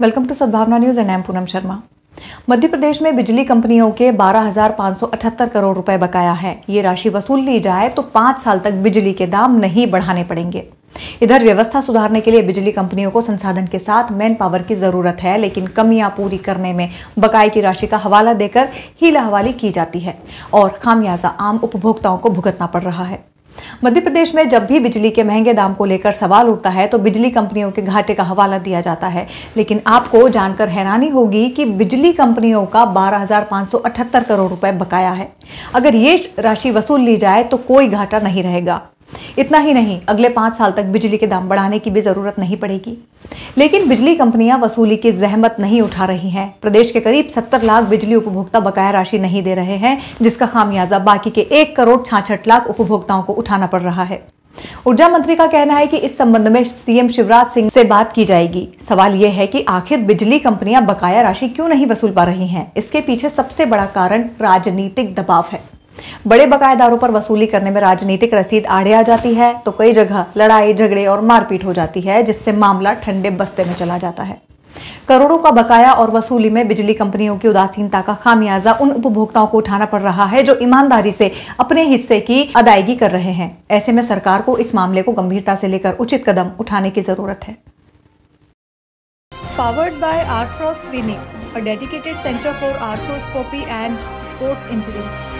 Welcome to Sadbhavna News and am Poonam Sharma Madhya Pradesh में बिजली कंपनियों के 12,578 करोड़ रुपए बकाया है। ये राशि वसूल ली जाए तो पाँच साल तक बिजली के दाम नहीं बढ़ाने पड़ेंगे। इधर व्यवस्था सुधारने के लिए बिजली कंपनियों को संसाधन के साथ मैन पावर की ज़रूरत है लेकिन कमियाँ पूरी करने में बकाये की राशि का हवाला देकर हीला हवाली की जाती है और खामियाजा आम उपभोक्ताओं को भुगतना पड़ रहा है। मध्य प्रदेश में जब भी बिजली के महँगे दाम को लेकर सवाल उठता है तो बिजली कंपनियों के घाटे का हवाला दिया जाता है। लेकिन आपको जानकर हैरानी होगी कि बिजली कंपनियों का बारह करोड़ रुपए बकाया है। अगर ये राशि वसूल ली जाए तो कोई घाटा नहीं रहेगा। इतना ही नहीं, अगले पाँच साल तक बिजली के दाम बढ़ाने की भी ज़रूरत नहीं पड़ेगी। लेकिन बिजली कंपनियाँ वसूली की जहमत नहीं उठा रही हैं। प्रदेश के करीब 70 लाख बिजली उपभोक्ता बकाया राशि नहीं दे रहे हैं, जिसका खामियाजा बाकी के एक करोड़ छाछठ लाख उपभोक्ताओं को उठाना पड़ रहा है। ऊर्जा मंत्री का कहना है कि इस संबंध में सीएम शिवराज सिंह से बात की जाएगी। सवाल यह है कि आखिर बिजली कंपनियाँ बकाया राशि क्यों नहीं वसूल पा रही हैं? इसके पीछे सबसे बड़ा कारण राजनीतिक दबाव है। बड़े बकायेदारों पर वसूली करने में राजनीतिक रसीद आड़े आ जाती है तो कई जगह लड़ाई झगड़े और मारपीट हो जाती है जिससे मामला ठंडे बस्ते में चला जाता है। करोड़ों का बकाया और वसूली में बिजली कंपनियों की उदासीनता का खामियाजा उन उपभोक्ताओं को उठाना पड़ रहा है जो ईमानदारी से अपने हिस्से की अदायगी कर रहे हैं। ऐसे में सरकार को इस मामले को गंभीरता से लेकर उचित कदम उठाने की ज़रूरत है। Powered by Arthros Clinic, a dedicated center for arthroscopy and sports injuries.